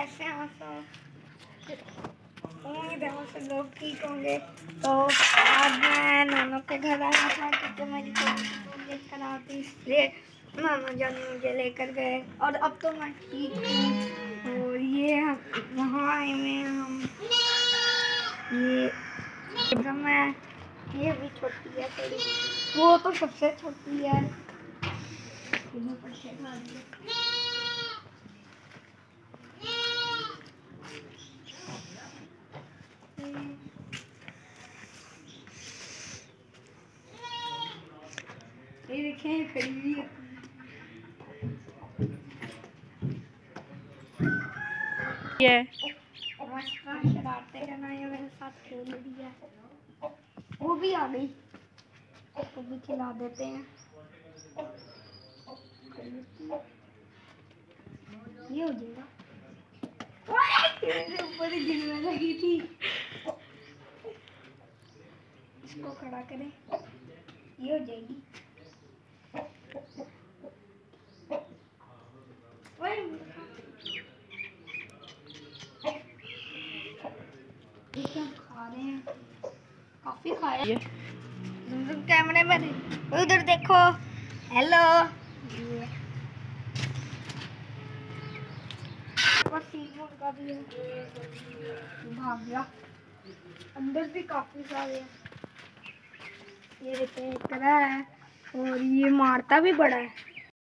कैसे हैं सब? उम्मीद है सब लोग ठीक होंगे। तो आज मैं नाना के घर आया था, क्योंकि मेरी छोटी लेकर आती, इसलिए नाना जान मुझे लेकर गए। और अब तो मैं ठीक हूँ। और ये हम, वहाँ आए हुए हम। ये जब मैं, ये भी छोटी है थोड़ी। वो तो सबसे छोटी है। ये देखें खड़ी हुई है ये शरारते करना ये मेरे साथ खेल रही है वो भी आ गई। उसको भी खिला देते हैं। ये हो जाएगा। ऊपर गिरने लगी थी। इसको खड़ा करें। ये हो जाएगी ओए, ये क्या खा रहे हैं काफ़ी खाया कैमरे में उधर देखो। हेलो बस सीमोन का भी भाग गया अंदर भी काफ़ी सारे हैं। ये देखते हैं तरह है। और ये मारता भी बड़ा है।